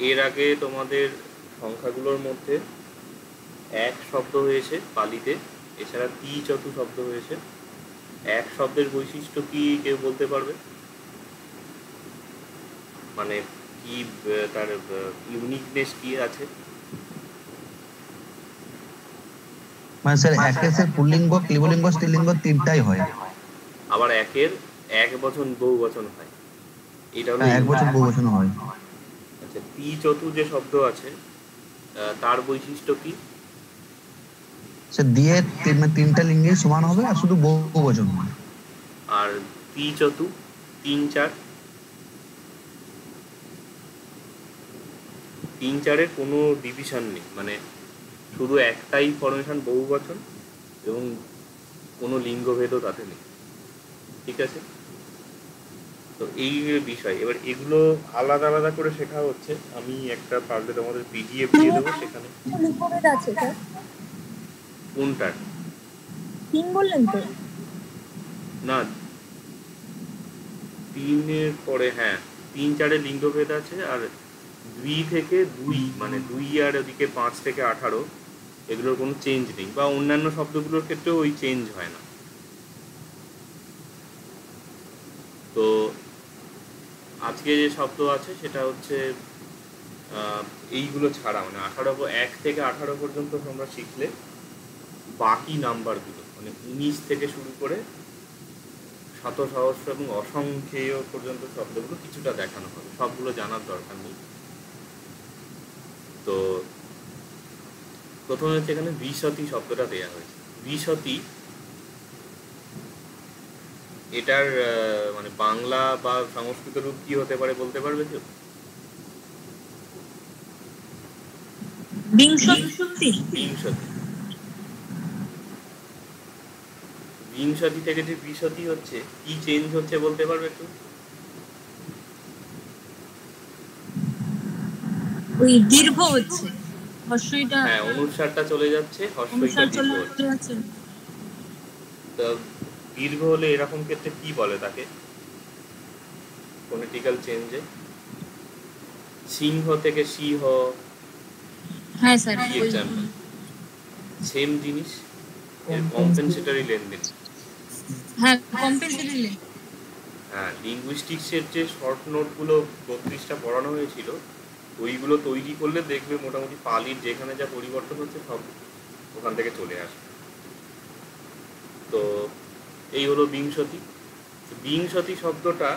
এর আগে তোমাদের সংখ্যাগুলোর মধ্যে এক শব্দ হয়েছে পালিতে এছাড়া তি চতু শব্দ হয়েছে। এক শব্দের বৈশিষ্ট্য কি কেউ বলতে পারবে? মানে কি তার ইউনিকনেস কি আছে? মানে স্যার একে স্যার পুল্লিঙ্গ ক্লিবলিঙ্গ স্ত্রীলিঙ্গ তিনটাই হয়। আবার একের এক বচন বহু বচন হয়। এটা হলো হ্যাঁ, এক বছর বহু বছর হয়। আচ্ছা তি চতু যে শব্দ আছে তার বৈশিষ্ট্য কি? সে দিয়ে তিন তিনটা লিঙ্গে সমান হবে আর শুধু বহু বচন হয়। আর তি চতু তিন চার? তিন চারের কোনো ডিভিশন নেই মানে শুধু একটাই ফরমেশন বহু বচন এবং কোনো লিঙ্গভেদও তাতে নেই। ঠিক আছে? তো এই বিষয় এবার এগুলো আলাদা আলাদা করে শেখা হচ্ছে। আমি একটা পারলে তোমাদের পিডিএফ দিয়ে দেবো সেখানে। কোনটার? তিন বললেন তো। না তিনের পরে হ্যাঁ তিন চারে লিঙ্গভেদ আছে আর দুই থেকে দুই মানে দুই আর ওদিকে পাঁচ থেকে আঠারো এগুলোর কোনো চেঞ্জ নেই। বা অন্যান্য শব্দগুলোর ক্ষেত্রেও ওই চেঞ্জ হয় না তো আজকে যে শব্দ আছে, সেটা হচ্ছে এইগুলো ছাড়া। মানে আঠারো এক থেকে আঠারো পর্যন্ত তোমরা শিখলে বাকি নাম্বারগুলো মানে উনিশ থেকে শুরু করে শত সহস্র এবং অসংখ্যেয় পর্যন্ত শব্দগুলো কিছুটা দেখানো হবে। সবগুলো জানার দরকার নেই। তো প্রথমে হচ্ছে এখানে বিশতি শব্দটা দেওয়া হয়েছে। বিশতি এটার মানে বাংলা বা সংস্কৃত রূপ কি হতে পারে বলতে পারবে কেউ? বিংশতি থেকে যে বিশতি হচ্ছে কি চেঞ্জ হচ্ছে বলতে পারবে একটু? ওই দীর্ঘ হচ্ছে। হ্যাঁ অনুসারটা চলে যাচ্ছে হর্ষইটা দীর্ঘ হচ্ছে। দীর্ঘ হলে এরকম ক্ষেত্রে কি বলে তাকে? ফোনেটিক্যাল চেঞ্জে সিংহ থেকে সিংহ হ্যাঁ স্যার। কি এক্সাম্পল সেম জিনিস? এর কম্পেনসেটরি লেনদেন। হ্যাঁ কম্পেনসেটরি হ্যাঁ লিঙ্গুইস্টিক্সের যে শর্ট নোটগুলো বত্রিশটা পড়ানো হয়েছিল ওইগুলো তৈরি করলে দেখবে মোটামুটি পালির যেখানে যা পরিবর্তন হচ্ছে সব ওখান থেকে চলে আসে তো এই হলো বিংশতি। বিংশতি শব্দটা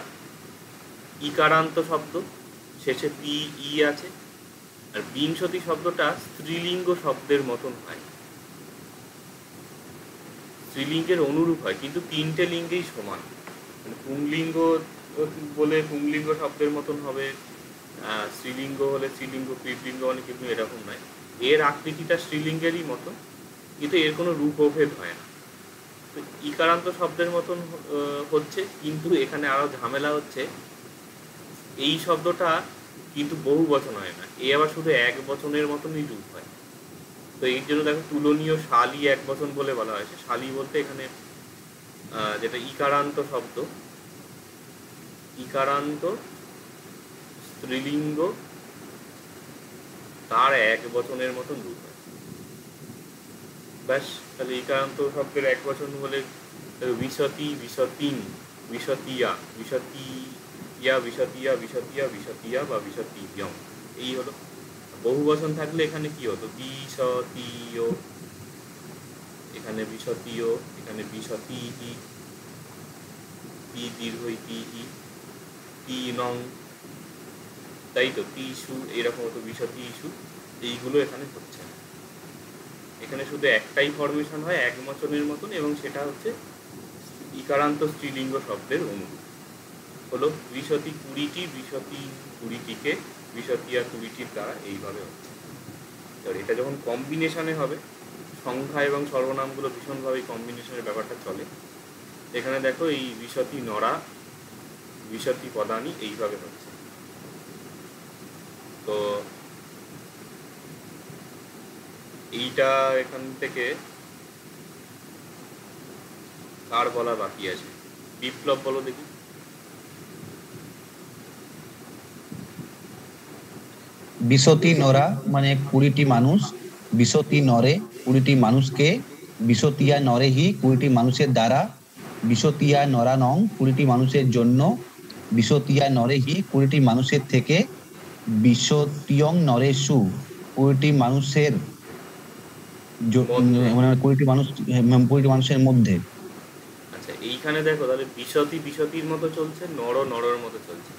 ইকারান্ত শব্দ, শেষে পি, ই আছে। আর বিংশতি শব্দটা স্ত্রীলিঙ্গ শব্দের মতন হয়। স্ত্রীলিঙ্গের অনুরূপ হয়, কিন্তু তিনটে লিঙ্গেই সমান। মানে পুংলিঙ্গ বলে পুংলিঙ্গ শব্দের মতন হবে স্ত্রীলিঙ্গ হলে স্ত্রীলিঙ্গ কৃতলিঙ্গ মানে কিন্তু এরকম নয়। এর আকৃতিটা স্ত্রীলিঙ্গেরই মতো, কিন্তু এর কোনো রূপভেদ হয় না। তো ইকারান্ত শব্দের মতন হচ্ছে, কিন্তু এখানে আরও ঝামেলা হচ্ছে। এই শব্দটা কিন্তু বহু বচন হয় না। এ আবার শুধু এক বচনের মতনই রূপ হয়। তো এই জন্য দেখো তুলনীয় শালি এক বচন বলে বলা হয়েছে শালি বলতে এখানে যেটা ইকারান্ত শব্দ। ইকারান্ত স্ত্রীলিঙ্গ তার এক বচনের মতন রূপ। ব্যাস, তাহলে ইকারান্ত শব্দের এক বচন হলে বিশতি বিশতিন বিশতিয়া বিশতি ইয়া বিশতিয়া বিশতিয়া বিশতিয়া বা বিশতিয়ম এই হলো। বহু বচন থাকলে এখানে কি হতো? বিশতীয় এখানে বিশতীয় এখানে বিশতিহি তি দীর্ঘ তিহি নং। তাই তো তিসু এরকম হতো ইস্যু এইগুলো এখানে হচ্ছে না। এখানে শুধু একটাই ফরমেশন হয় এক বচনের মতন, এবং সেটা হচ্ছে ইকারান্ত স্ত্রীলিঙ্গ শব্দের অনুরূপ হলো বিশতি কুড়িটি, বিশতি কুড়িটিকে বিশতিয়া কুড়িটির দ্বারা এইভাবে হচ্ছে। এটা যখন কম্বিনেশনে হবে, সংখ্যা এবং সর্বনামগুলো ভীষণভাবে কম্বিনেশনের ব্যাপারটা চলে। এখানে দেখো এই বিশতি নরা বিশতি পদানি এইভাবে হচ্ছে। তো এইটা এখান থেকে কার বলা বাকি আছে বিপ্লব বলো দেখি বিশতি নরা মানে কুড়িটি মানুষ বিশতি নরে কুড়িটি মানুষকে বিশতিয়া নরেহি কুড়িটি মানুষের দ্বারা বিশতিয়া নরা নং কুড়িটি মানুষের জন্য বিশতিয়া নরেহি কুড়িটি মানুষের থেকে বিশতিয়ং নরেশু কুড়িটি মানুষের। মানে মানুষ হ্যাঁ, মানুষের মধ্যে। আচ্ছা এইখানে দেখো তাহলে বিশতি বিশতির মতো চলছে নর নরর মতো চলছে।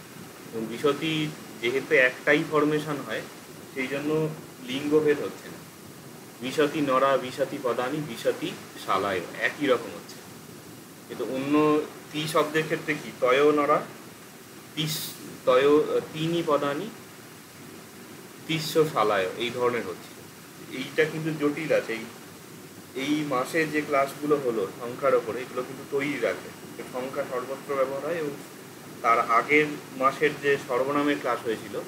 এবং বিশতি যেহেতু একটাই ফরমেশন হয় সেই জন্য লিঙ্গভেদ হচ্ছে না। বিশতি নরা বিশতি পদানি বিশতি শালায় একই রকম হচ্ছে। কিন্তু অন্য তি শব্দের ক্ষেত্রে কি? তয় নরা তিস তয় তিনি পদানি তিস্য শালায় এই ধরনের হচ্ছে। এইটা কিন্তু জটিল আছে। এই এই মাসের যে ক্লাসগুলো হলো সংখ্যার ওপরে, এগুলো কিন্তু তৈরি রাখে। সংখ্যা সর্বত্র ব্যবহার হয় এবং তার আগের মাসের যে সর্বনামের ক্লাস হয়েছিল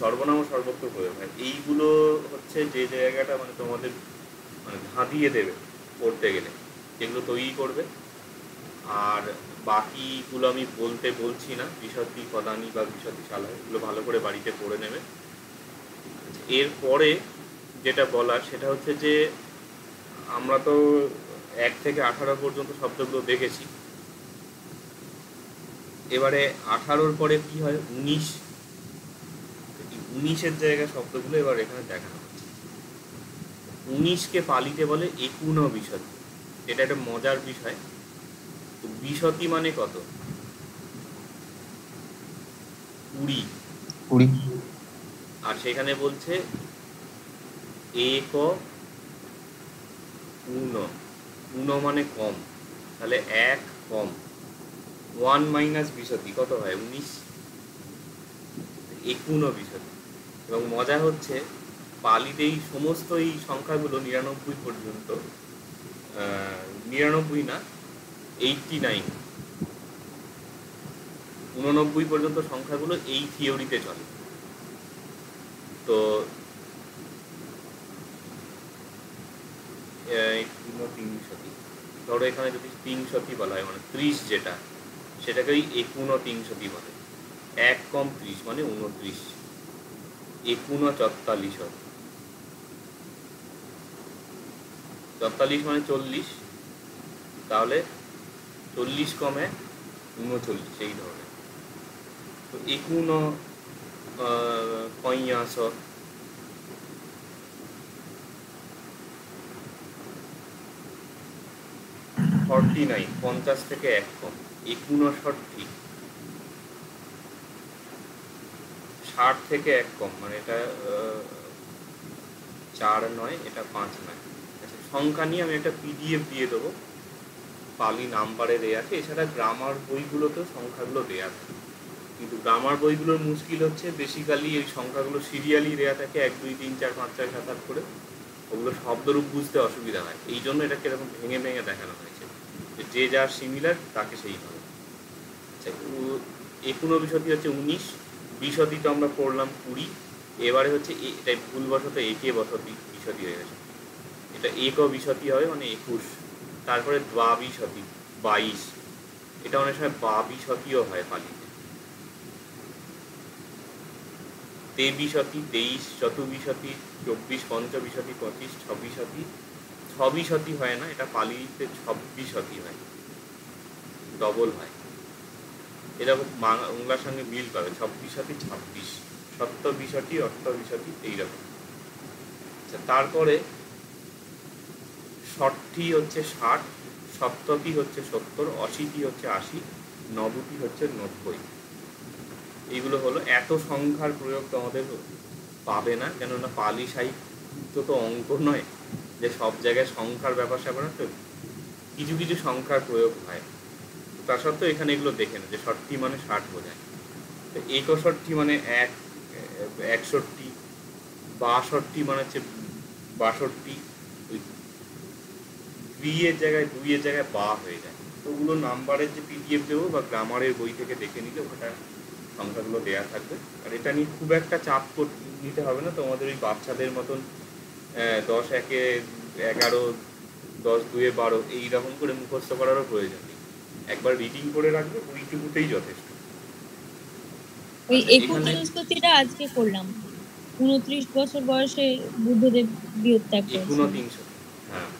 সর্বনাম সর্বত্র প্রয়োগ হয়। এইগুলো হচ্ছে যে জায়গাটা মানে তোমাদের মানে ধাঁধিয়ে দেবে পড়তে গেলে। যেগুলো তৈরি করবে। আর বাকিগুলো আমি বলতে বলছি না বিশতি পদানি বা বিশতি শালা এগুলো ভালো করে বাড়িতে পড়ে নেবে। এরপরে যেটা বলার সেটা হচ্ছে যে আমরা তো এক থেকে আঠারো পর্যন্ত শব্দগুলো দেখেছি। এবারে আঠারোর পরে কি হয়? উনিশ। উনিশের জায়গায় শব্দগুলো এবার এখানে দেখানো উনিশকে পালিতে বলে একুন বিশতি এটা একটা মজার বিষয়। তো বিশতি মানে কত? কুড়ি। কুড়ি। আর সেখানে বলছে এক উন। উন মানে কম। তাহলে এক কম। ওয়ান মাইনাস বিশতি, কত হয়? উনিশ। একুন বিশতি। এবং মজা হচ্ছে পালিতে এই সমস্ত এই সংখ্যাগুলো নিরানব্বই পর্যন্ত নিরানব্বই না এইটটি নাইন উননব্বই পর্যন্ত সংখ্যাগুলো এই থিওরিতে চলে। তো এই পূর্ণ তিনশতি ধরো এখানে যদি তিনশতি বলা হয় মানে ত্রিশ যেটা, সেটাকেই একুন তিনশতি বলে। এক কম ত্রিশ মানে উনত্রিশ। একুন চত্তাল্লিশ চত্তাল্লিশ মানে চল্লিশ, তাহলে চল্লিশ কমে উনচল্লিশ, এই ধরনের। তো একুন পঁয়াশ ফর্টি নাইন পঞ্চাশ থেকে এক কম একুনষট্টি ষাট থেকে এক কম মানে এটা চার নয়, এটা পাঁচ নয়। আচ্ছা সংখ্যা নিয়ে আমি একটা পিডিএফ দিয়ে দেবো। পালি নাম্বারে দেয়া আছে, এছাড়া গ্রামার বইগুলোতেও সংখ্যাগুলো দেয়া থাকে কিন্তু গ্রামার বইগুলোর মুশকিল হচ্ছে বেসিক্যালি এই সংখ্যাগুলো সিরিয়ালি দেয়া থাকে, এক, দুই, তিন, চার, পাঁচ, ছয়, সাত, আট করে। ওগুলো শব্দরূপ বুঝতে অসুবিধা হয় এই জন্য এটাকে এরকম ভেঙে ভেঙে দেখানো হয়েছে। যে যার সিমিলার তাকে সেই হবে। আচ্ছা উ- একুনো বিশতি হচ্ছে উনিশ বিশতি তো আমরা পড়লাম কুড়ি, এবারে হচ্ছে এ- এটা ভুলবশত একে বসতি বিশতি হয়ে গেছে। এটা এক বিশতি হবে মানে একুশ, তারপরে দ্বা বিশতি বাইশ, এটা অনেক সময় বা বিশতিও হয় পালিতে তেবিশতি তেইশ চতুর্বিশতি চব্বিশ পঞ্চবিশতি পঁচিশ ছবিশতি ছবিশতি হয় না, এটা পালিতে ছব্বিশতি হয়। ডবল হয়। এটা বাংলার সঙ্গে মিল পাবে ছব্বিশতি ছাব্বিশ। সপ্তবিশতি অষ্টবিশতি এইরকম। আচ্ছা তারপরে ষট্টি হচ্ছে ষাট সপ্ততি হচ্ছে সত্তর অশীতি হচ্ছে আশি নবতি হচ্ছে নব্বই। এইগুলো হলো, এত সংখ্যার প্রয়োগ তোমাদের পাবে না, কেননা পালি সাহিত্য তো অঙ্ক নয়। যে সব জায়গায় সংখ্যার ব্যাপার স্যাপার আছে, কিছু কিছু সংখ্যার প্রয়োগ হয়। তা সত্ত্বেও এখানে এগুলো দেখে না যে ষট্টি মানে ষাট বোঝায়। তো একষট্টি মানে এক, একষট্টি, বাষট্টি মানে হচ্ছে বাষট্টি ওই দুইয়ের জায়গায় দুইয়ের জায়গায় বা হয়ে যায়। তো ওগুলো নাম্বারের যে পিডিএফ দেবো বা গ্রামারের বই থেকে দেখে নিলে ওটা সংখ্যাগুলো দেওয়া থাকবে। আর এটা নিয়ে খুব একটা চাপ নিতে হবে না, তোমাদের ওই বাচ্চাদের মতন দশ একে এগারো দশ দুয়ে বারো এইরকম করে মুখস্থ করারও প্রয়োজন নেই। একবার রিডিং করে রাখবে ওইটুকুতেই যথেষ্ট। ওই আচ্ছা, একুশ আজকে করলাম। উনত্রিশ বছর বয়সে বুদ্ধদেব গৃহত্যাগ করেছেন হ্যাঁ।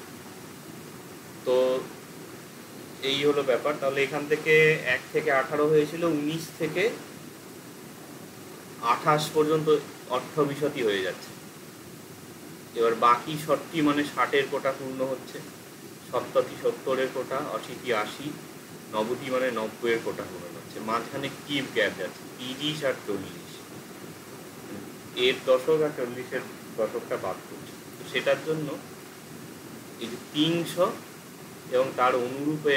তো এই হলো ব্যাপার। তাহলে এখান থেকে এক থেকে আঠারো হয়েছিল উনিশ থেকে আঠাশ পর্যন্ত অর্থবিশতি হয়ে যাচ্ছে। এবার বাকি ষটটি মানে ষাটের কোটা পূর্ণ হচ্ছে সপ্ততি সত্তরের কোটা অশীতি আশি নবতি মানে নব্বইয়ের কোটা পূরণ হচ্ছে। মাঝখানে কি গ্যাপ যাচ্ছে তিরিশ আর চল্লিশ। এর দশক আর চল্লিশের দশকটা বাদ করছে তো সেটার জন্য এই যে তিনশো এবং তার অনুরূপে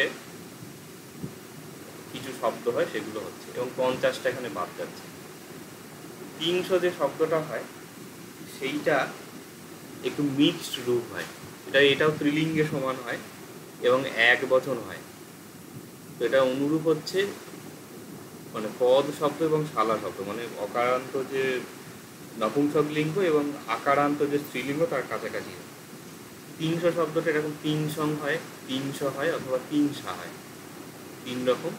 কিছু শব্দ হয়, সেগুলো হচ্ছে। এবং পঞ্চাশটা এখানে বাদ যাচ্ছে। তিনশো যে শব্দটা হয়, সেইটা একটু মিক্সড রূপ হয়। এটা, এটাও ত্রিলিঙ্গে সমান হয় এবং এক বচন হয়। তো এটা অনুরূপ হচ্ছে মানে পদ শব্দ এবং শালা শব্দ মানে অকারান্ত যে নপুংসক লিঙ্গ এবং আকারান্ত যে স্ত্রীলিঙ্গ তার কাছাকাছি তিনশো শব্দটা এরকম তিন সং হয় তিনশো হয় অথবা তিনসা হয়। তিন রকম।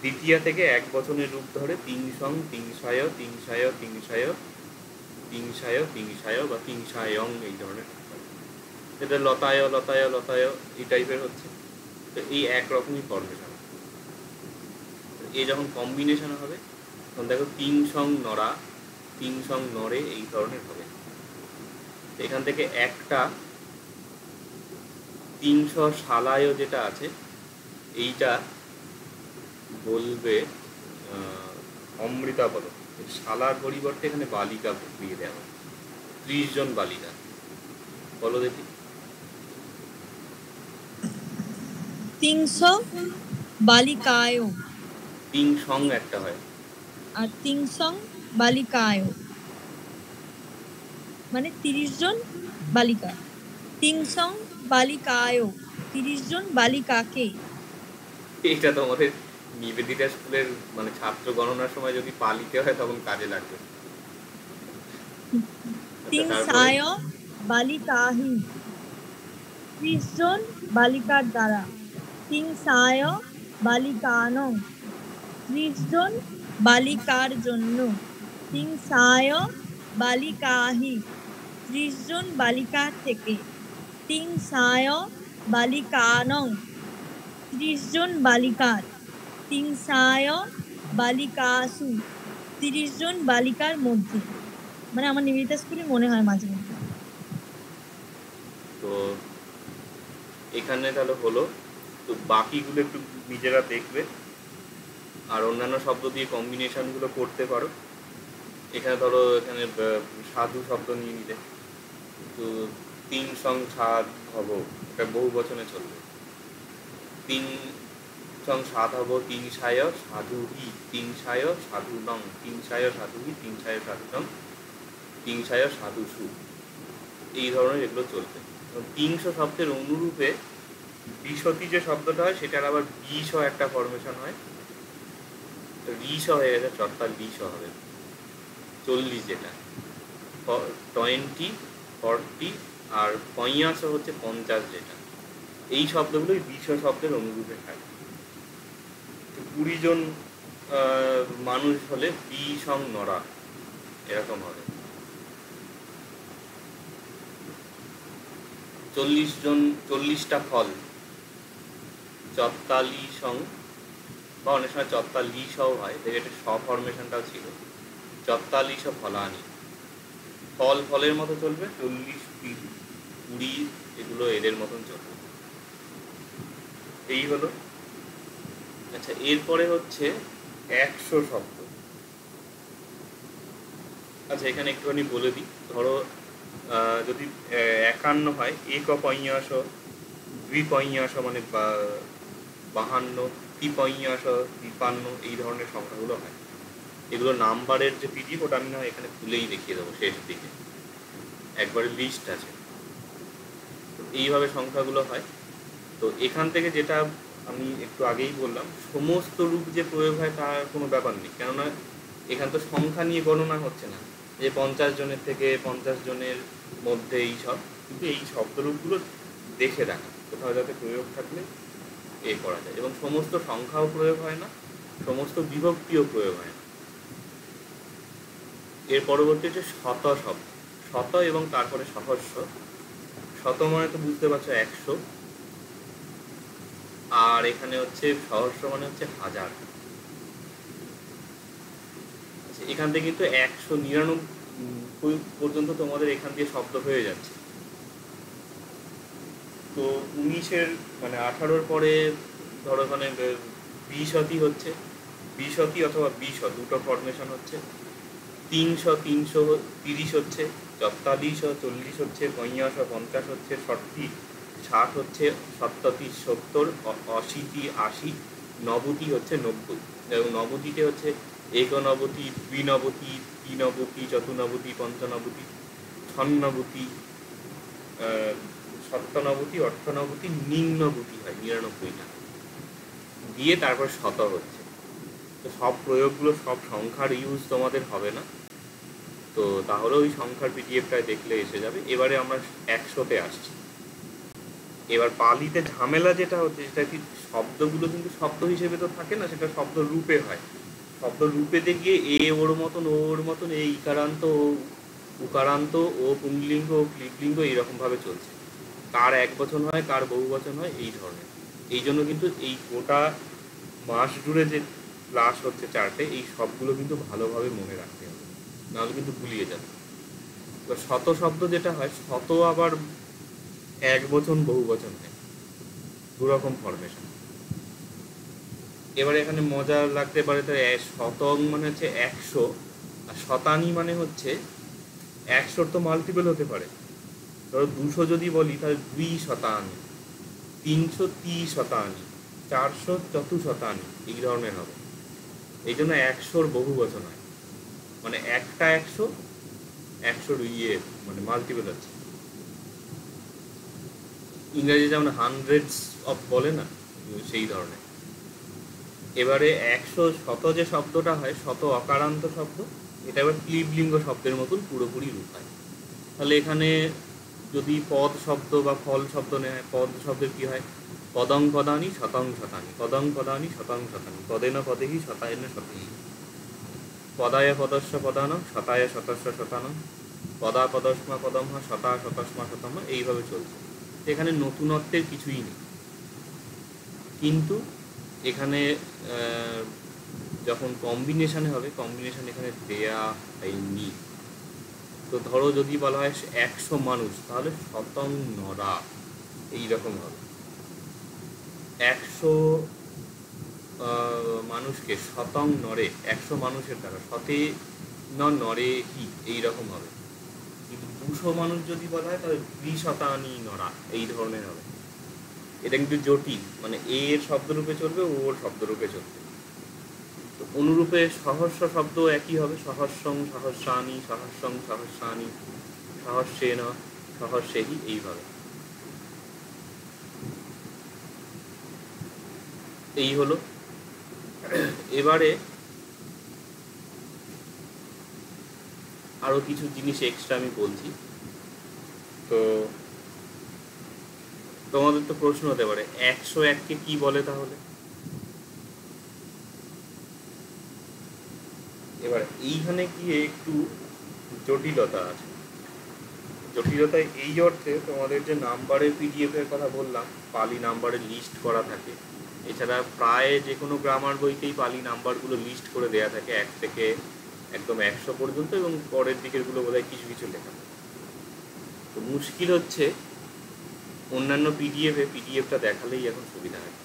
দ্বিতীয়া থেকে এক বচনের রূপ ধরে তিন সং তিনসায় তিনসায় তিনসায় তিনসায় তিনসায় বা তিনসায়ং এই ধরনের। যেটা লতায় লতায় লতায় এই টাইপের হচ্ছে। তো এই একরকমই ফর্মেশন এ যখন কম্বিনেশন হবে তখন দেখো তিন সং নড়া তিন এই ধরনের হবে। এখান থেকে একটা তিনশো সালায় যেটা আছে এইটা বলবে আহ, অমৃতা বলো। শালার পরিবর্তে এখানে বালিকা দিয়ে দেওয়া ত্রিশ জন বালিকা। বলো দেখি। তিনশো বালিকায়। তিন সং একটা হয়। আর তিনসং বালিকায়। মানে তিরিশ জন বালিকা। তিনসং বালিকায়। তিরিশ জন বালিকাকে। এটা তোমাদের নিবেদিতা স্কুলের মানে ছাত্র গণনার সময় যদি পালিতে হয় তখন কাজে লাগবে। তিন আচ্ছা, সায় বালিকাহি ত্রিশ জন বালিকার দ্বারা। তিন সায় বালিকান। ত্রিশ জন বালিকার জন্য। তিন সায় বালিকাহি ত্রিশ জন বালিকার থেকে। তিন সায় বালিকান। ত্রিশ জন বালিকার। তিন সায় বালিকাসু, তিরিশ জন বালিকার মধ্যে। মানে আমার নিবেদিতা স্কুলে মনে হয় মাঝে মধ্যে। তো এখানে তাহলে হলো, তো বাকিগুলো একটু নিজেরা দেখবে। আর অন্যান্য শব্দ দিয়ে কম্বিনেশনগুলো করতে পারো। এখানে ধরো এখানে সাধু শব্দ নিয়ে নিলে। তো তিন সং সাধ হব এটা বহু বচনে চলবে। তিন সং সাধ হব তিন সায় সাধু হি তিন সায় সাধু নং তিন সায় সাধু হি তিন সায় সাধু নং তিন সায় সাধু সু এই ধরনের এগুলো চলবে এবং তিনশো শব্দের অনুরূপে বিশতি যে শব্দটা হয়, সেটার আবার বিষ একটা ফরমেশন হয়। রিস হয়ে গেছে, চট্টাল বিষ হবে। চল্লিশ যেটা। টোয়েন্টি ফর্টি আর পঁয়াশো হচ্ছে পঞ্চাশ যেটা। এই শব্দগুলোই বিষ শব্দের অনুরূপে থাকে। কুড়ি জন মানুষ হলে বিষং নড়া, এরকম হবে। চল্লিশ জন, চল্লিশটা ফল চত্তালিশং বা অনেক সময় চত্তালিশও হয়, দেখে এটা স ফরমেশনটাও ছিল চত্তালিশ ফলানি। ফল ফলের মতো চলবে, চল্লিশ কুড়ি, এগুলো এদের মতন চলবে। এই হলো আচ্ছা এরপরে হচ্ছে একশো শব্দ। আচ্ছা এখানে একটুখানি বলে দিই। ধরো যদি একান্ন হয় এক পঞ্চাশ দ্বিপঞ্চাশ মানে বাহান্ন ত্রিপঞ্চাশ তিপান্ন এই ধরনের সংখ্যাগুলো হয়। এগুলো নাম্বারের যে পিডিএফ ওটা আমি না এখানে খুলেই দেখিয়ে দেবো শেষ দিকে। একবারে লিস্ট আছে। তো এইভাবে সংখ্যাগুলো হয়। তো এখান থেকে যেটা আমি একটু আগেই বললাম, সমস্ত রূপ যে প্রয়োগ হয় তার কোনো ব্যাপার নেই। কেননা এখান তো সংখ্যা নিয়ে গণনা হচ্ছে না, যে পঞ্চাশ জনের থেকে পঞ্চাশ জনের মধ্যে এই সব। কিন্তু এই শব্দরূপগুলো দেখে রাখা, কোথাও যাতে প্রয়োগ থাকলে এ করা যায়। এবং সমস্ত সংখ্যাও প্রয়োগ হয় না, সমস্ত বিভক্তিও প্রয়োগ হয় না। এর পরবর্তী হচ্ছে শত শব্দ। শত এবং তারপরে সহস্র। শত মানে তো বুঝতে পারছ, একশো। আর এখানে হচ্ছে সহস্র মানে হচ্ছে হাজার। আচ্ছা, এখান থেকে কিন্তু একশো নিরানব্বই পর্যন্ত তোমাদের এখান দিয়ে শব্দ হয়ে যাচ্ছে। তো উনিশের মানে আঠারোর পরে ধরো ওখানে বিশতি হচ্ছে। বিশতি অথবা বিশ দুটো ফর্মেশন হচ্ছে। তিনশো তিনশো তিরিশ হচ্ছে চল্লিশ চল্লিশ হচ্ছে পঞ্চাশ পঞ্চাশ হচ্ছে ষাটটি ষাট হচ্ছে সপ্ততি সত্তর অশীতি আশি নবতি হচ্ছে নব্বই। এবং নবতিতে হচ্ছে একনবতি দ্বিনবতি ত্রিনবতি চতুর্নবতি পঞ্চনবতি ছন্নবতি আহ, সপ্তনবতি অর্থনবতি নিম্নবতি হয় নিরানব্বই না। দিয়ে তারপর শত হচ্ছে। তো সব প্রয়োগগুলো সব সংখ্যার ইউজ তোমাদের হবে না। তো তাহলে ওই সংখ্যার পিডিএফটায় দেখলে এসে যাবে। এবারে আমরা একশোতে আসছি। এবার পালিতে ঝামেলা যেটা হচ্ছে, সেটা কি শব্দগুলো কিন্তু শব্দ হিসেবে তো থাকে না, সেটা শব্দ রূপে হয়। শব্দ রূপেতে গিয়ে এ ওর মতন ওর মতন, এই ইকারান্ত ও উকারান্ত ও পুংলিঙ্গ ও ক্লিবলিঙ্গ এইরকম ভাবে চলছে। কার এক বচন হয়, কার বহু বচন হয়, এই ধরনের। এই জন্য কিন্তু এই গোটা মাস জুড়ে যে ক্লাস হচ্ছে চারটে, এই সবগুলো কিন্তু ভালোভাবে মনে রাখতে হবে। নাহলে কিন্তু ভুলিয়ে যাবে। শত শব্দ যেটা হয়, শত আবার এক বচন, বহু বচন হয় দু রকম ফরমেশন এবারে এখানে মজা লাগতে পারে তো শতং মানে হচ্ছে একশো, আর শতানি মানে হচ্ছে একশোর তো মাল্টিপল হতে পারে। ধরো দুশো যদি বলি, তাহলে দুই শতানি, তিনশো তি শতানি, চারশো চতু শতানি এই ধরনের হবে। এই জন্য একশোর বহু বচন হয়। মানে একটা একশো, একশোর ইয়ে মানে মাল্টিপল আছে ইংরেজি যেমন হান্ড্রেডস অফ বলে না, সেই ধরনের। এবারে একশো শত যে শব্দটা হয়, শত অকারান্ত শব্দ, এটা এবার ক্লিবলিঙ্গ শব্দের মতন পুরোপুরি রূপ হয় তাহলে এখানে যদি পদ শব্দ বা ফল শব্দ নেয়, পদ শব্দের কি হয়? পদং পদানি শতং শতানি, পদং পদানি শতং শতানি পদেন পদেহি শতায়ন শতেহি পদায় পদস্য পদানম শতায় শতস্য শতানম পদা পদস্মা পদমহা শতা শতস্মা শতম, এইভাবে চলছে। এখানে নতুনত্বের কিছুই নেই। কিন্তু এখানে যখন কম্বিনেশানে হবে কম্বিনেশন এখানে দেয়া হয়নি। তো ধরো যদি বলা হয় একশো মানুষ, তাহলে শতং নরা এইরকম হবে। একশো মানুষকে শতং নরে একশো মানুষের দ্বারা শতে ন নরে হি, এইরকম হবে। কিন্তু দুশো মানুষ যদি বলা হয়, তাহলে দ্বিশতানি নরা এই ধরনের হবে। এটা কিন্তু জটিল মানে এ এর শব্দরূপে চলবে, ও ওর শব্দরূপে চলবে। তো অনুরূপে সহস্র শব্দ একই হবে, সহস্রং সহস্রানি সহস্রং সহস্রানি সহস্রেন সহস্রেহি, এইভাবে। এই হলো। এবারে আরও কিছু জিনিস এক্সট্রা আমি বলছি। তো তোমাদের তো প্রশ্ন হতে পারে, একশো এককে কি বলে তাহলে? এবার এইখানে গিয়ে একটু জটিলতা আছে। জটিলতা এই অর্থে তোমাদের যে নাম্বারের পিডিএফ এর কথা বললাম, পালি নাম্বারের লিস্ট করা থাকে। এছাড়া প্রায় যে কোনো গ্রামার বইতেই পালি নাম্বারগুলো লিস্ট করে দেয়া থাকে, এক থেকে একদম একশো পর্যন্ত এবং পরের দিকেরগুলো বোধহয় কিছু কিছু লেখা। তো মুশকিল হচ্ছে অন্যান্য পিডিএফে পিডিএফটা দেখালেই এখন সুবিধা হয়।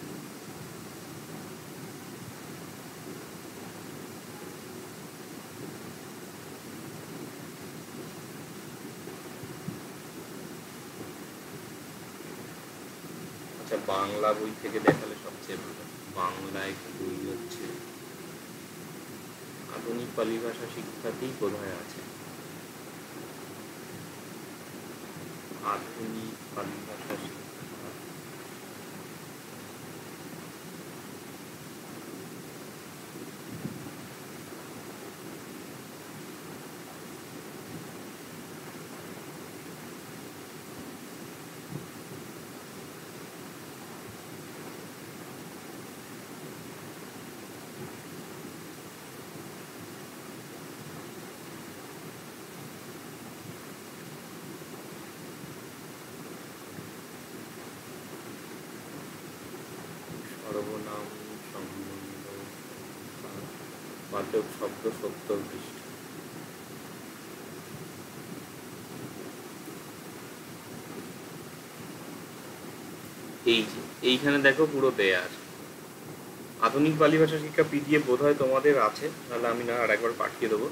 আচ্ছা বাংলা বই থেকে দেখালে সবচেয়ে ভালো। বাংলায় বই হচ্ছে আধুনিক পালি ভাষা শিক্ষাতেই বোধহয় আছে। আধুনিক পালি ভাষা এই যে, এইখানে দেখো পুরো দেয়া আছে আধুনিক বালি ভাষা শিক্ষা পিডিএফ বোধ হয় তোমাদের আছে, তাহলে আমি না আর একবার পাঠিয়ে দেবো।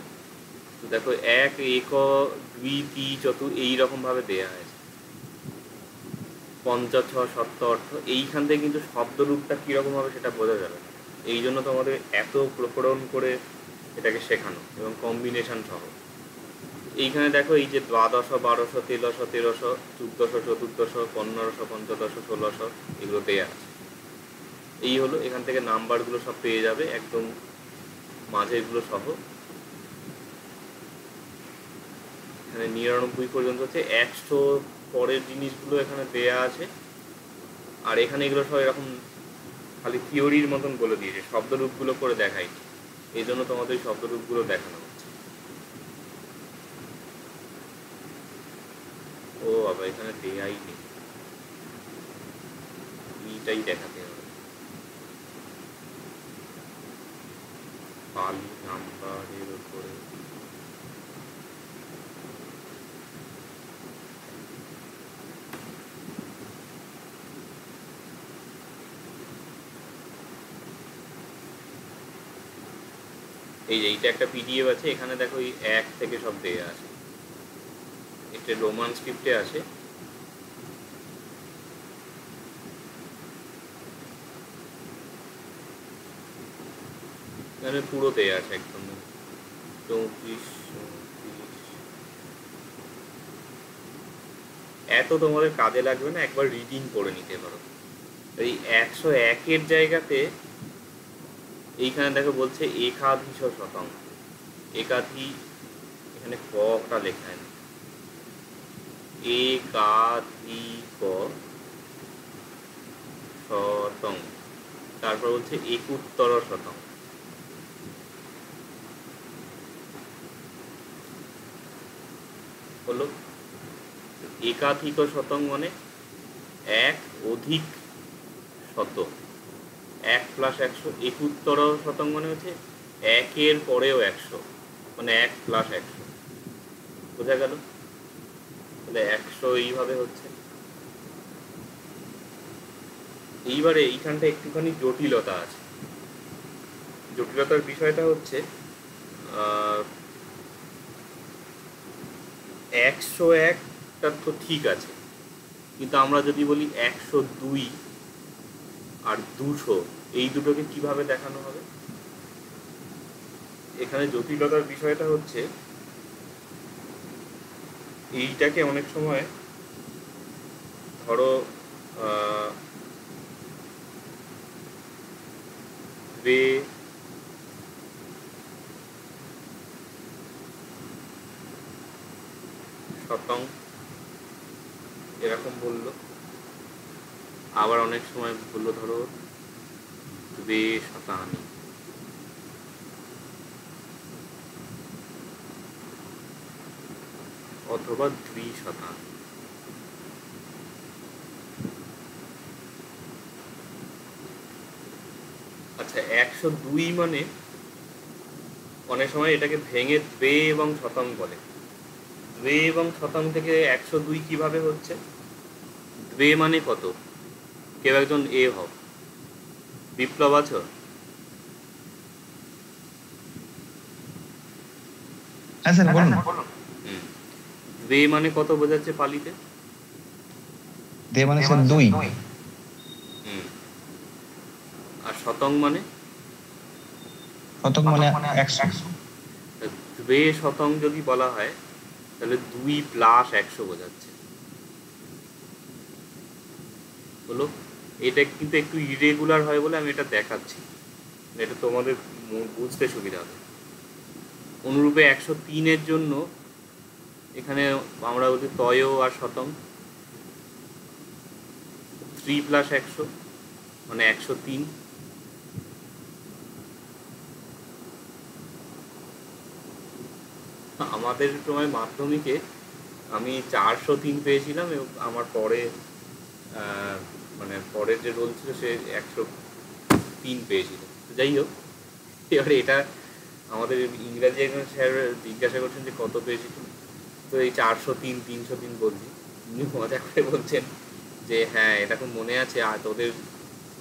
দেখো এক এক, দুই তি চতু এইরকম ভাবে দেয়া হয়েছে পঞ্চাশ ছ সত্য অর্থ, এইখান থেকে কিন্তু শব্দরূপটা কীরকম হবে সেটা বোঝা যাবে এই জন্য তোমাদের এত প্রকরণ করে এটাকে শেখানো এবং কম্বিনেশন সহ। এইখানে দেখো এই যে দ্বাদশ, বারোশো, তেরোশ তেরোশ, চোদ্দশ, চতুর্দশ, পনেরোশ, পঞ্চদশ, ষোলোশ এগুলো দেয়া আছে। এই হলো, এখান থেকে নাম্বারগুলো সব পেয়ে যাবে, একদম মাঝেগুলো সহ। এখানে নিরানব্বই পর্যন্ত হচ্ছে, একশো পরের জিনিসগুলো এখানে দেয়া আছে। আর এখানে এগুলো সব এরকম খালি থিওরির মতন বলে দিয়েছে, শব্দরূপগুলো করে দেখাই এই জন্য তোমাদের শব্দরূপগুলো দেখানো হচ্ছে ও বাবা এখানে দেয়াই নেই। এইটাই দেখাতে হবে। পালি নাম্বারের উপরে এই যে এইটা একটা পিডিএফ আছে, এখানে দেখো এই এক থেকে সব দেয়া আছে। একটা রোমান স্ক্রিপ্টে আছে। এখানে আছে একদম। এত তোমাদের কাজে লাগবে না, একবার রিডিং করে নিতে পারো। এই একশো একের জায়গাতে এইখানে দেখো বলছে একাধিশ শতাংশ। একাধি, এখানে কটা লেখা নেই একাধিক শতং। তারপর বলছে একুত্তর শতং। হলো একাধিক শতং মানে এক অধিক শত এক প্লাস একশো, একুত্তর শতং মানে হচ্ছে একের পরেও একশো মানে এক প্লাস একশো। বোঝা গেল? তাহলে একশো এইভাবে হচ্ছে। এইবারে এইখানটা একটুখানি জটিলতা আছে। জটিলতার বিষয়টা হচ্ছে একশো একটা তো ঠিক আছে। কিন্তু আমরা যদি বলি একশো দুই আর দুশো, এই দুটোকে কীভাবে দেখানো হবে? এখানে জটিলতার বিষয়টা হচ্ছে এইটাকে অনেক সময় ধরো রে, শতং, এরকম বলল। আবার অনেক সময় বলল ধরো দ্বে শতানি। অথবা দ্বি শতানি আচ্ছা একশো দুই মানে অনেক সময় এটাকে ভেঙে দ্বে এবং শতং বলে। দ্বে এবং শতং থেকে একশো দুই কীভাবে হচ্ছে? দ্বে মানে কত? কেউ একজন এ হও। বিপ্লব আছো? হ্যাঁ স্যার বলুন। দ্বে মানে কত বোঝাচ্ছে পালিতে? দে মানে স্যার দুই। আর শতং মানে? শতক মানে একশো। দ্বে শতং যদি বলা হয় তাহলে দুই প্লাস একশো বোঝাচ্ছে। হলো এটা কিন্তু একটু ইরেগুলার হয় বলে আমি এটা দেখাচ্ছি। এটা তোমাদের বুঝতে সুবিধা হবে। অনুরূপে একশো তিনের জন্য এখানে আমরা বলছি তয় আর শতম। থ্রি প্লাস একশো মানে একশো তিন। আমাদের সময় মাধ্যমিকে আমি চারশো তিন পেয়েছিলাম এবং আমার পরে মানে পরের যে রোল ছিল সে একশো তিন পেয়েছিল। যাই হোক, এবারে এটা আমাদের ইংরাজি একজন স্যার জিজ্ঞাসা করছেন যে কত পেয়েছিল তো এই চারশো তিন, তিনশো তিন বলছি। উনি মজা করে বলছেন যে হ্যাঁ এটা খুব মনে আছে আর তোদের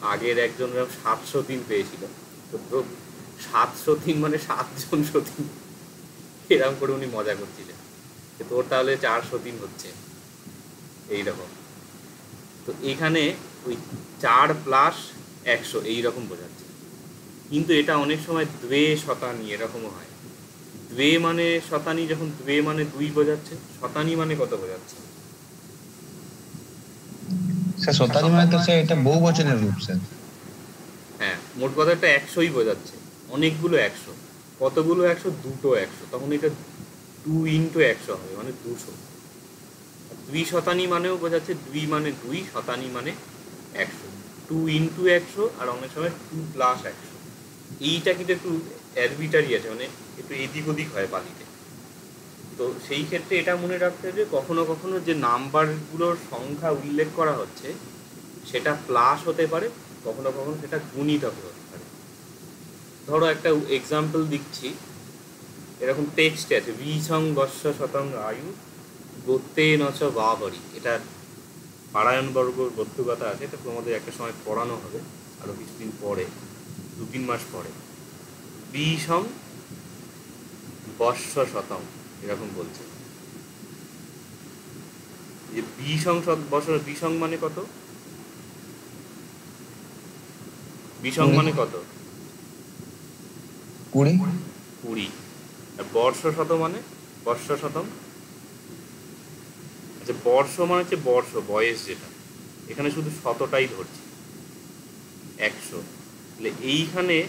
আগের একজন সাতশো তিন পেয়েছিল। তো তো সাতশো তিন মানে সাতজন সতীন। এরকম করে উনি মজা করছিলেন। তোর তাহলে চারশো তিন হচ্ছে। এইরকম। তো এখানে ওই চার প্লাস একশো, এইরকম বোঝাচ্ছে। কিন্তু এটা অনেক সময় দ্বে শতানি এরকমও হয়। দ্বে মানে শতানি যখন দ্বে মানে দুই বোঝাচ্ছে শতানি মানে কত বোঝাচ্ছে? স্যার শতানি মানে তো স্যার এটা বহু বচনের রূপ স্যার। হ্যাঁ মোট কথা একটা একশোই বোঝাচ্ছে অনেকগুলো একশো। কতগুলো একশো? দুটো একশো। তখন এটা টু ইন্টু একশো হবে মানে দুশো। দুই শতানি মানেও বোঝাচ্ছে দুই মানে দুই শতানি মানে একশো। টু ইন্টু একশো আর অনেক সময় টু প্লাস একশো। এইটা কিন্তু একটু অ্যারবিটারি আছে মানে একটু এদিক ওদিক হয় পালিতে তো সেই ক্ষেত্রে এটা মনে রাখতে হবে কখনো কখনো যে নাম্বারগুলোর সংখ্যা উল্লেখ করা হচ্ছে, সেটা প্লাস হতে পারে, কখনো কখনো সেটা গুণিতক হতে পারে। ধরো একটা এক্সাম্পল দিচ্ছি, এরকম টেক্সটে আছে বিসং বর্ষ শতং আয়ু গোত্তে নচ বাবরি এটা পারায়ণ বর্গ বর্তুকতা আছে, এটা তোমাদের একটা সময় পড়ানো হবে, আরও কিছুদিন পরে দু তিন মাস পরে। বিসং বর্ষ শতম এরকম বলছে। যে শত- বর্ষ বিসং মানে কত? কুড়ি। মানে কত? কুড়ি। কুড়ি। আর বর্ষ শত মানে? বর্ষ শতম আচ্ছা বর্ষ মানে হচ্ছে বর্ষ বয়স যেটা। এখানে শুধু শতটাই ধরছে। একশো। তাহলে এইখানে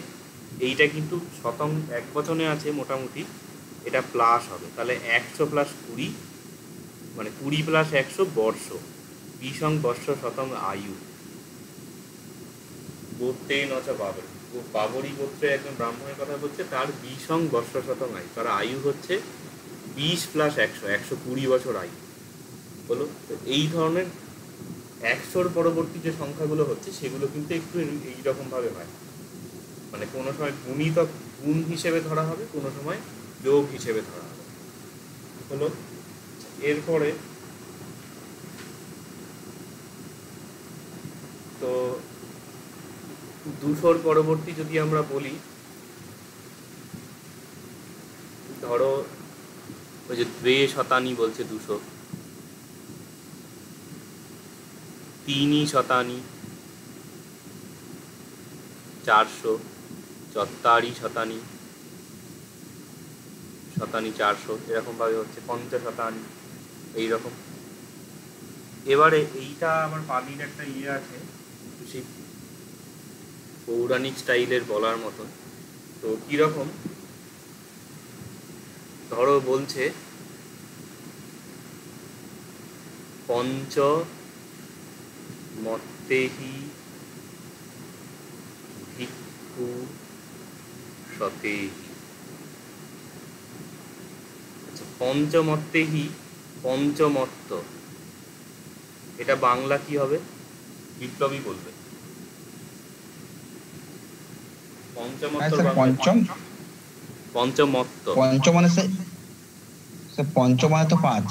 এইটা কিন্তু শতম এক বচনে আছে মোটামুটি, এটা প্লাস হবে। তাহলে একশো প্লাস কুড়ি মানে কুড়ি প্লাস একশো বর্ষ। বিষং বর্ষ শতম আয়ু। গোত্রে নচা বাবরি। বাবরি গোত্রে একজন ব্রাহ্মণের কথা বলছে, তার বিষং বর্ষ শতম আয়ু। তার আয়ু হচ্ছে বিশ প্লাস একশো একশো কুড়ি বছর আয়ু। হলো তো এই ধরনের একশোর পরবর্তী যে সংখ্যাগুলো হচ্ছে, সেগুলো কিন্তু একটু এইরকম ভাবে হয়। মানে কোনো সময় গুণিতক গুণ হিসেবে ধরা হবে, কোনো সময় যোগ হিসেবে ধরা হবে। হলো, এরপরে তো দুশোর পরবর্তী যদি আমরা বলি, ধরো ওই যে দ্বে শতানি বলছে দুশো তিনই শতানি, চারশো। চত্বারি শতানি শতানি চারশো এরকম ভাবে হচ্ছে পঞ্চ শতানি, এইরকম। এবারে এইটা আবার পালির একটা ইয়ে আছে, সেই পৌরাণিক স্টাইলের বলার মতন। তো কীরকম? ধরো বলছে, পঞ্চ মত্তেহি ভিক্ষু সতেহি আচ্ছা পঞ্চমত্তেহি পঞ্চমত্ত এটা বাংলা কি হবে? বিপ্লবী বলবে। স্যার পঞ্চম। পঞ্চমত্ত পঞ্চ মানে স্যার মানে তো পাঁচ।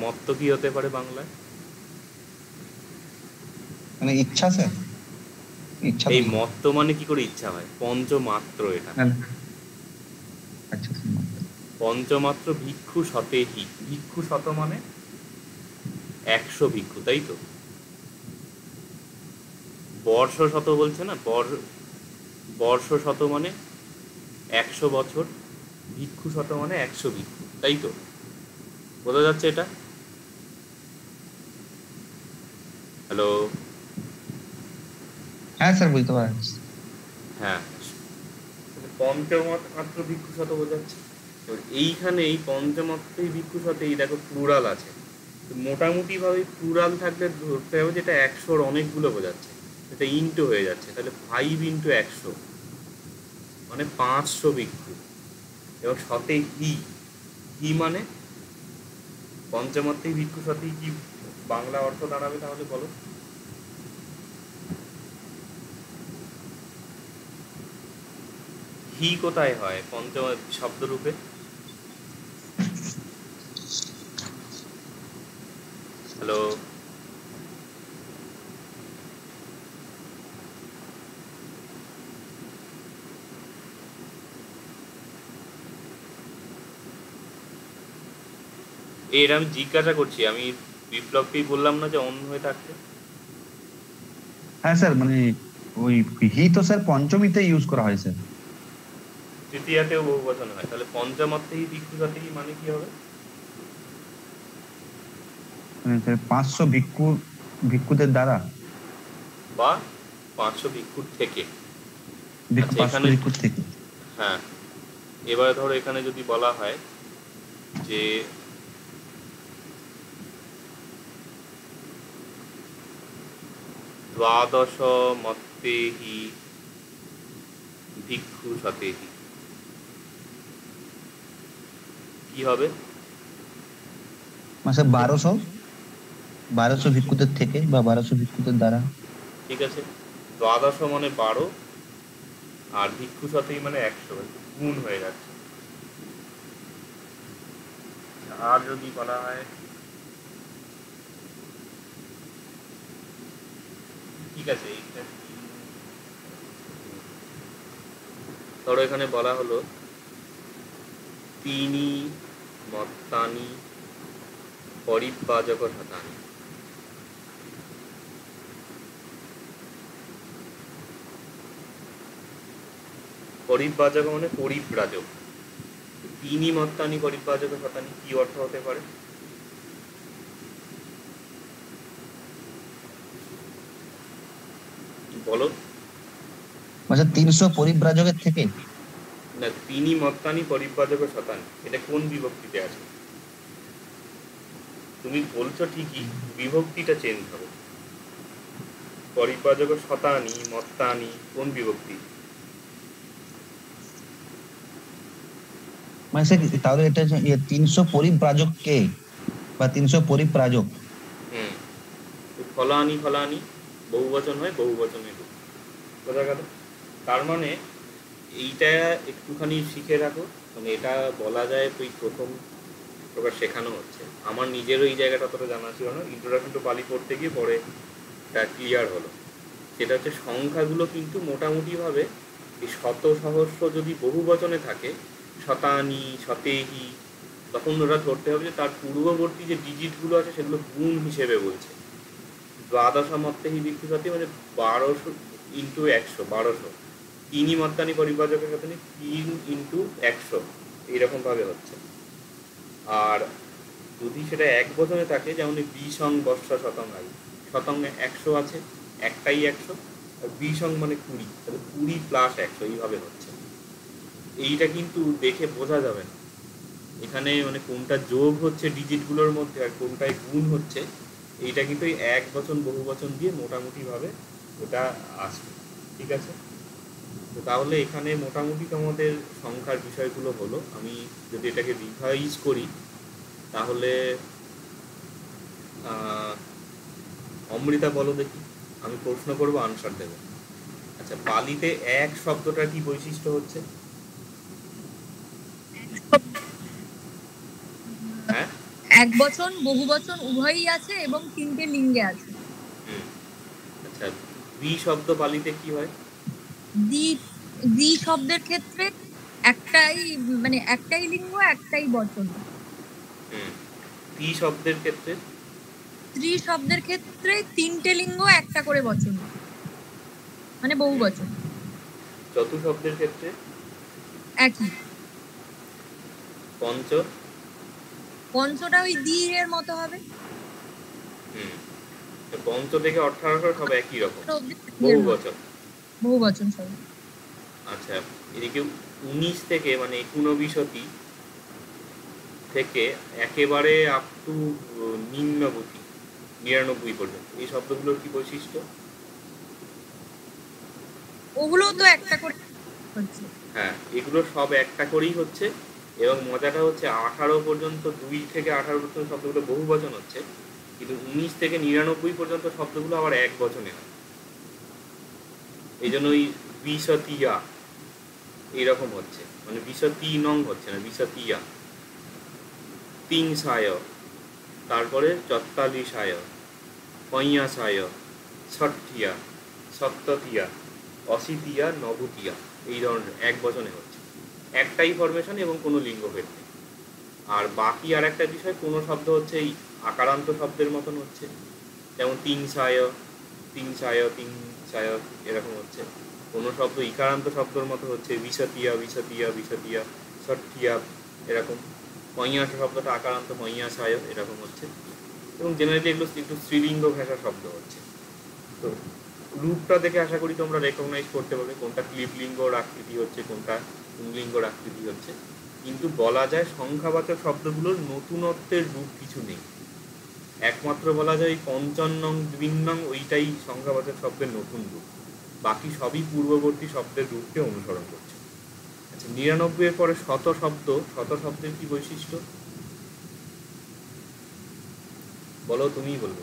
মত্ত কি হতে পারে বাংলায়? মানে ইচ্ছা স্যার ইচ্ছা এই মত্ত মানে কি করে ইচ্ছা হয়? পঞ্চমাত্র এটা। আচ্ছা পঞ্চমাত্র। ভিক্ষু শতেহি ভিক্ষু শত মানে? একশো ভিক্ষু তাই তো? বর্ষ শত বলছে না? বর বর্ষ শত মানে একশো বছর ভিক্ষু শত মানে একশো ভিক্ষু তাই তো? বোঝা যাচ্ছে এটা? হ্যালো? হ্যাঁ স্যার, বুঝতে পারছি হ্যাঁ। ভিক্ষু শত বোঝাচ্ছে। এবার এইখানে এই ভিক্ষু এই দেখো প্লুরাল আছে। মোটামুটি ভাবে প্লুরাল থাকলে ধরতে হবে যেটা একশোর অনেকগুলো বোঝাচ্ছে। এটা হয়ে যাচ্ছে। তাহলে ফাইভ ইন্টু একশো। মানে পাঁচশো ভিক্ষু। এবং শতে হি হি মানে পঞ্চমাত্রই ভিক্ষু শতে কি বাংলা অর্থ দাঁড়াবে তাহলে বলো? ভি কোথায় হয়? পঞ্চম শব্দরূপে? হ্যালো এর আমি জিজ্ঞাসা করছি, আমি বিপ্লবকেই বললাম না যে অন্য হয়ে থাকতে? হ্যাঁ স্যার মানে ওই হি তো, স্যার পঞ্চমীতে ইউজ করা হয়, স্যার। তৃতীয়াতেও বহু বচন হয় তাহলে পঞ্চমার্থেই ভিক্ষুকাতেই মানে কি হবে? মানে পাঁচশো ভিক্ষু ভিক্ষুদের দ্বারা? বা পাঁচশো ভিক্ষুর থেকে। আচ্ছা, এখানে- হ্যাঁ। এবারে ধরো এখানে যদি বলা হয় যে দ্বাদশ মত্তেহি ভিক্ষু সতেহি কি হবে? মানে বারোশো বারোশো ভিক্ষুদের থেকে বা বারোশো ভিক্ষুদের দ্বারা। ঠিক আছে। দ্বাদশ মানে বারো আর ভিক্ষু সতেই মানে একশো গুণ হয়ে যাচ্ছে। আর যদি বলা হয় ঠিক আছে ধরো এখানে বলা হলো তিনি মত্তানি পরিব্রাজক শতানি পরিব্রাজক মানে পরিব্রাজক। তিনি মত্তানি পরিব্রাজক শতানি কি অর্থ হতে পারে? বলো। মানে তিনশো পরিব্রাজকের থেকে না তিনি মত্তানি পরিব্রাজক শতানি। এটা কোন বিভক্তিতে আছে? তুমি বলছো ঠিকই বিভক্তিটা চেঞ্জ হবে। পরিব্রাজক শতানি মত্তানি কোন বিভক্তি? মানে তাহলে এটা ইয়ে তিনশো পরিব্রাজক কে? বা তিনশো পরিব্রাজক। হুম। ফলানি ফলানি বহু বচন হয় বহু বচনে বোঝা গেল? তার মানে এইটা একটুখানি শিখে রাখো। মানে এটা বলা যায় তুই প্রথম প্রকার শেখানো হচ্ছে। আমার নিজেরও এই জায়গাটা অতটা জানা ছিল না। ইন্ট্রোডাকশন টু পালি পড়তে গিয়ে পরে এটা ক্লিয়ার হলো। সেটা হচ্ছে সংখ্যাগুলো কিন্তু মোটামুটিভাবে এই শত সহস্র যদি বহু বচনে থাকে, শতানি, শতেহি, তখন ওরা ধরতে হবে যে তার পূর্ববর্তী যে ডিজিটগুলো আছে সেগুলো গুণ হিসেবে বলছে। দ্বাদশ মত্তেহি বিক্ষুপতি মানে বারোশো ইন্টু একশো, বারোশো। তিনই মত্তানি পরিবাচকের সাথে তিন ইন্টু একশো এইরকম ভাবে হচ্ছে। আর যদি সেটা এক বছরে থাকে, যেমন এই বিসং বর্ষ শতং আয়ু শতঙ্গে একশো আছে, একটাই একশো, আর বিসং মানে কুড়ি, তাহলে কুড়ি প্লাস একশো, এইভাবে হচ্ছে। এইটা কিন্তু দেখে বোঝা যাবে না। এখানে মানে কোনটা যোগ হচ্ছে ডিজিটগুলোর মধ্যে আর কোনটায় গুণ হচ্ছে, এইটা কিন্তু এক বচন বহু বচন দিয়ে মোটামুটিভাবে ওটা আসবে। ঠিক আছে? তো তাহলে এখানে মোটামুটি তোমাদের সংখ্যার বিষয়গুলো হলো। আমি যদি এটাকে রিভাইজ করি তাহলে আহ, অমৃতা বলো দেখি। আমি প্রশ্ন করব আনসার দেবো। আচ্ছা পালিতে এক শব্দটা কি বৈশিষ্ট্য হচ্ছে? হ্যাঁ? এক বচন বহু বচন উভয়ই আছে এবং তিনটে লিঙ্গে আছে। আচ্ছা দ্বি শব্দ পালিতে কি হয়? দ্বি দ্বি শব্দের ক্ষেত্রে একটাই মানে একটাই লিঙ্গ একটাই বচন। হুম। ত্রি শব্দের ক্ষেত্রে? স্ত্রী শব্দের ক্ষেত্রে তিনটে লিঙ্গ একটা করে বচন। মানে বহু বচন। চতু শব্দের ক্ষেত্রে? একই। পঞ্চ? পঞ্চটা ওই দ্বি এর মতো হবে। পঞ্চ থেকে অঠারোশো হবে একই রকম। বহু। বচন। বহু বচন সব আচ্ছা এদিকে উনিশ থেকে মানে একুনবিশতি থেকে একেবারে আপ টু নিম্নগতি নিরানব্বই পর্যন্ত। এই শব্দগুলোর কি বৈশিষ্ট্য? ওগুলো তো একটা করে হচ্ছে। হ্যাঁ এগুলো সব একটা করেই হচ্ছে এবং মজাটা হচ্ছে আঠারো পর্যন্ত দুই থেকে আঠারো পর্যন্ত শব্দগুলো বহু বচন হচ্ছে কিন্তু উনিশ থেকে নিরানব্বই পর্যন্ত শব্দগুলো আবার এক বচনে হয়। এই জন্য ওই বিশতিয়া এইরকম হচ্ছে। মানে বিশতি নং হচ্ছে না বিশতিয়া তিন সায় তারপরে চত্তালিশায় পঁয়াশায় ষট্টিয়া সপ্ততিয়া, অশীতিয়া, নবতিয়া, এই ধরনের এক বচনে হচ্ছে। একটাই ফরমেশন এবং কোনো লিঙ্গভেদ নেই। আর বাকি আর একটা বিষয়, কোনো শব্দ হচ্ছে এই আকারান্ত শব্দের মতন হচ্ছে। যেমন তিন সায় তিন সায় তিন সায় এরকম হচ্ছে। কোনো শব্দ, ইকারান্ত শব্দের মতো হচ্ছে বিশতিয়া বিশতিয়া বিশতিয়া ষট্টিয়া, এরকম। পঁয়াশ শব্দটা আকারান্ত পঁয়াশায় এরকম হচ্ছে। এবং জেনারেলি এগুলো একটু স্ত্রীলিঙ্গ ভাষা শব্দ হচ্ছে। তো রূপটা দেখে আশা করি তোমরা রেকগনাইজ করতে পারবে কোনটা ক্লিপলিঙ্গর আকৃতি হচ্ছে, কোনটা পুংলিঙ্গর আকৃতি হচ্ছে। কিন্তু বলা যায় সংখ্যাবাচক শব্দগুলোর নতুনত্বের রূপ কিছু নেই। একমাত্র বলা যায় পঞ্চন্নং দ্বিন্নং ওইটাই সংখ্যাবাচক শব্দের নতুন রূপ। বাকি সবই পূর্ববর্তী শব্দের রূপকে অনুসরণ করছে। আচ্ছা নিরানব্বই এর পরে শত শব্দ শত শব্দের কি বৈশিষ্ট্য? বলো তুমিই বলবে।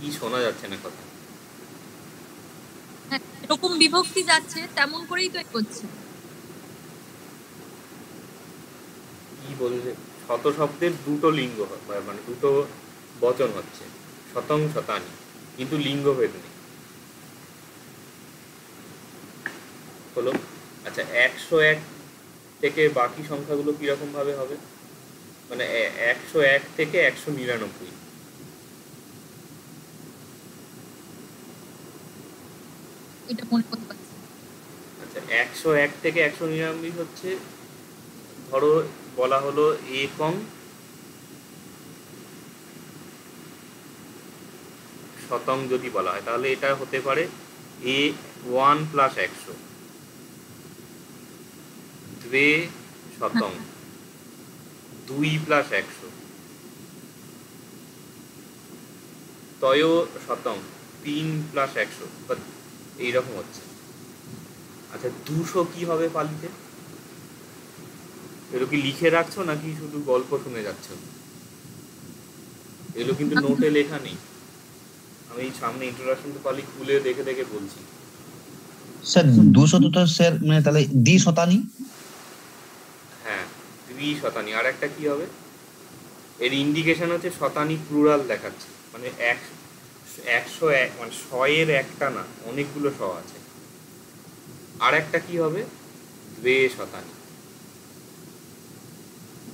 কি শোনা যাচ্ছে না কথা? এরকম বিভক্তি যাচ্ছে, তেমন করেই তো করছে কি বলছে শত শব্দের দুটো লিঙ্গ মানে দুটো বচন হচ্ছে, শতং শতানি, কিন্তু লিঙ্গ লিঙ্গভেদ নেই। হলো আচ্ছা একশো এক থেকে বাকি সংখ্যাগুলো কীরকম ভাবে হবে? মানে একশো এক থেকে একশো নিরানব্বই এটা মনে করতে পারছি আচ্ছা একশো এক থেকে একশো নিরানব্বই হচ্ছে ধরো বলা হলো একং শতং যদি বলা হয় তাহলে এটা হতে পারে এ ওয়ান প্লাস একশো দ্বে শতং দুই প্লাস একশো তয় শতং তিন প্লাস একশো এইরকম হচ্ছে। আচ্ছা দুশো কি হবে পালিতে? এগুলো কি লিখে রাখছো নাকি শুধু গল্প শুনে যাচ্ছ? এগুলো কিন্তু নোটে লেখা নেই। আমি সামনে ইন্ট্রোডাকশন তো পালি খুলে দেখে দেখে বলছি। স্যার দুশো তো তো স্যার মানে তাহলে দ্বি শতানি? হ্যাঁ দ্বি শতানি। আর একটা কি হবে? এর ইন্ডিকেশন হচ্ছে শতানি প্লুরাল দেখাচ্ছে। মানে এক একশো এক মানে শয়ের একটা না অনেকগুলো শ আছে। আর একটা কি হবে? দ্বে শতানি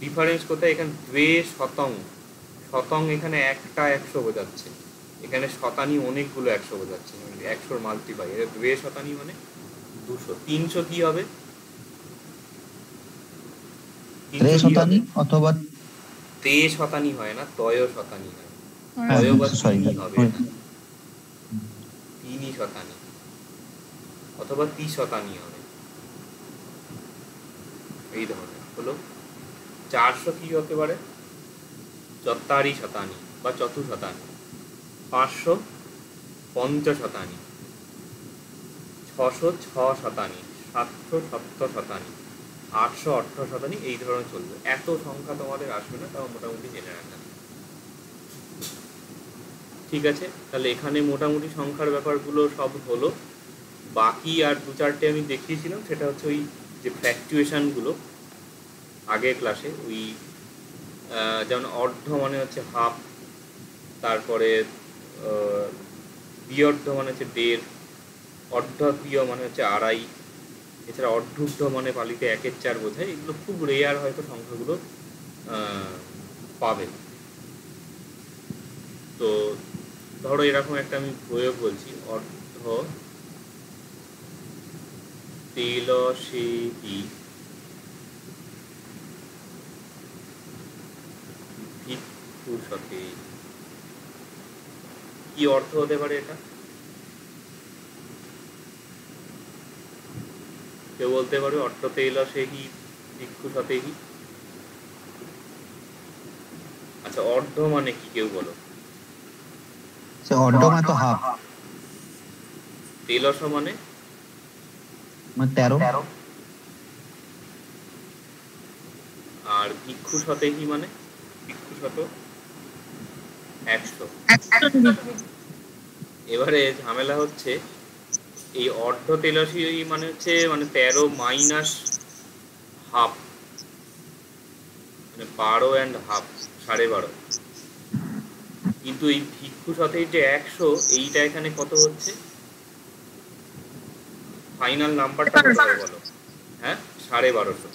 ডিফারেন্স কোথায়? এখানে দ্বে শতং শতং এখানে একটা একশো বোঝাচ্ছে। এখানে শতানি অনেকগুলো একশো বোঝাচ্ছে। মানে একশোর মাল্টিপ্লাই এর দ্বে শতানি মানে দুশো। তিনশো কি শতানি হবে? অথবা তে শতানি হয় না তয় শতানি হয়। হ্যাঁ, তয় বা sorry, তিনই হবে sorry. এটা। তিনই শতানি। অথবা তি শতানি হবে। এই ধরনের। হলো চারশো কি হতে পারে চত্বারি শতানি বা চতু শতানি। পাঁচশো পঞ্চ শতানি। ছশো ছ শতানি। সাতশো সপ্ত শতানি। আটশো অর্থ শতানি। এই ধরনের চলবে। এত সংখ্যা তোমাদের আসবে না তাও মোটামুটি জেনে রাখা। ঠিক আছে তাহলে এখানে মোটামুটি সংখ্যার ব্যাপারগুলো সব হলো। বাকি আর দু চারটে আমি দেখিয়েছিলাম সেটা হচ্ছে ওই যে ফ্ল্যাকচুয়েশনগুলো আগের ক্লাসে ওই যেমন অর্ধ মানে হচ্ছে হাফ তারপরে আহ, বিয়র্ধ মানে হচ্ছে দেড় অর্ধ অর্ধক্রিয় মানে হচ্ছে আড়াই এছাড়া অর্ধূর্ধ মানে পালিতে একের চার বোঝায় এগুলো খুব রেয়ার হয়তো সংখ্যাগুলো পাবে। তো ধরো এরকম একটা আমি প্রয়োগ বলছি অর্ধ তেল সেহি ভিক্ষুসতে কি অর্থ হতে পারে এটা? কেউ বলতে পারবে অর্থ তেল সেহি ভিক্ষু সতেহি আচ্ছা অর্ধ মানে কি, কেউ বলো। সে অর্ধ মানে তো হাফ। তেলস মানে? মানে তেরো। আর ভিক্ষু শতেহি মানে? ভিক্ষু শত? একশো। একশো এবারে ঝামেলা হচ্ছে এই অর্ধ তেলাসি মানে হচ্ছে মানে তেরো মাইনাস হাফ। মানে বারো অ্যান্ড হাফ সাড়ে বারো। কিন্তু এই ভিক্ষু সাথে যে একশো, এইটা এখানে কত হচ্ছে? ফাইনাল নাম্বারটা কত হবে বলো? হ্যাঁ? সাড়ে বারোশো।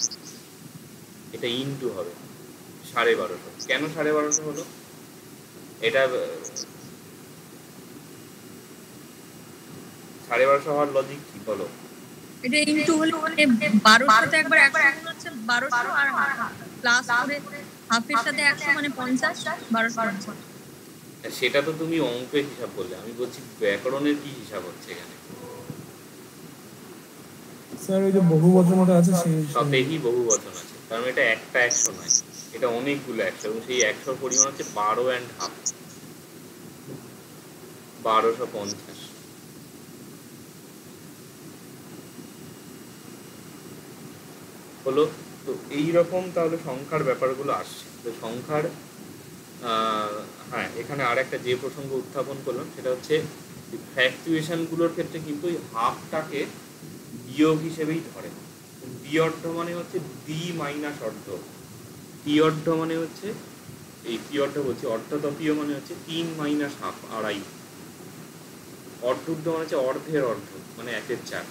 এটা ইনটু হবে। সাড়ে বারোশো। কেন সাড়ে বারোশো হলো? এটা সাড়ে বারোশো হওয়ার লজিক কি বলো? এটা ইন্টু হলে মানে বারোশোতে একবার একশো গুণ হচ্ছে বারোশো আর প্লাস করে হাফের সাথে একশো মানে পঞ্চাশ, বারোশো সেটা তো তুমি অঙ্কের হিসাব করলে আমি বলছি ব্যাকরণের কি হিসাব হচ্ছে এখানে? স্যার ওই যে বহু বচনটা আছে সেই বহু বচন আছে। কারণ এটা একটা একশো নয়। এটা অনেকগুলো একশো এবং সেই একশোর পরিমাণ হচ্ছে বারো অ্যান্ড হাফ বারোশো পঞ্চাশ। হলো? তো এইরকম তাহলে সংখ্যার ব্যাপারগুলো আসছে। তো সংখ্যার হ্যাঁ এখানে আর একটা যে প্রসঙ্গ উত্থাপন করলাম, সেটা হচ্ছে ফ্যাকচুয়েশনগুলোর ক্ষেত্রে কিন্তু ওই হাফটাকে বিয়োগ হিসেবেই ধরে। বি অর্ধ মানে হচ্ছে বি মাইনাস অর্ধ। টি অর্ধ মানে হচ্ছে, এই কি অর্ধ বলছি, অর্ধতপীয় মানে হচ্ছে তিন মাইনাস হাফ আড়াই। অর্ধূর্ধ মানে হচ্ছে অর্ধের অর্ধ মানে একের চার।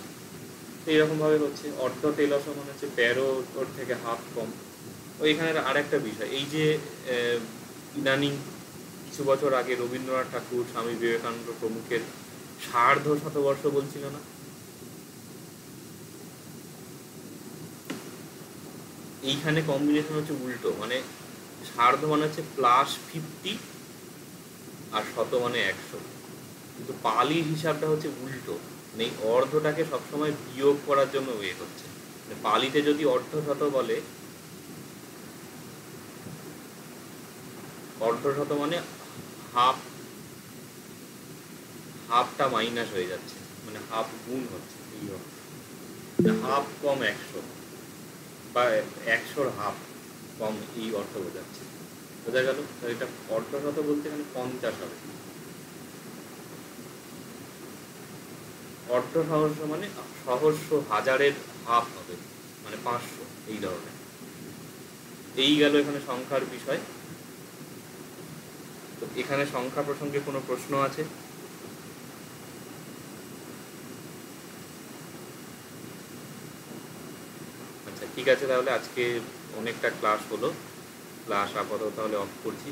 তো এইরকম ভাবে হচ্ছে, অর্ধ তেলস মানে হচ্ছে তেরো থেকে হাফ কম। ও এখানে আর একটা বিষয়, এই যে ইদানিং কিছু বছর আগে রবীন্দ্রনাথ ঠাকুর, স্বামী বিবেকানন্দ প্রমুখের সার্ধ শতবর্ষ বলছিল না? এইখানে কম্বিনেশন হচ্ছে উল্টো মানে সার্ধ মানে হচ্ছে প্লাস ফিফটি আর শত মানে একশো। কিন্তু পালির হিসাবটা হচ্ছে উল্টো মানে এই অর্ধটাকে সবসময় বিয়োগ করার জন্য ওয়ে হচ্ছে মানে পালিতে যদি অর্ধ শত বলে অর্ধ শত মানে হাফ, হাফটা মাইনাস হয়ে যাচ্ছে মানে হাফ গুণ হচ্ছে এই অর্থ হাফ কম একশো, বা একশোর হাফ কম এই অর্থ বোঝাচ্ছে। বোঝা গেল? এটা অর্ধ শত বলতে এখানে পঞ্চাশ হবে। অর্ধ সহস্র মানে সহস্র হাজারের হাফ হবে মানে পাঁচশো, এই ধরনের। এই গেল এখানে সংখ্যার বিষয়। তো এখানে সংখ্যা প্রসঙ্গে কোনো প্রশ্ন আছে? আচ্ছা ঠিক আছে তাহলে আজকে অনেকটা ক্লাস হলো। ক্লাস আপাতত তাহলে অফ করছি।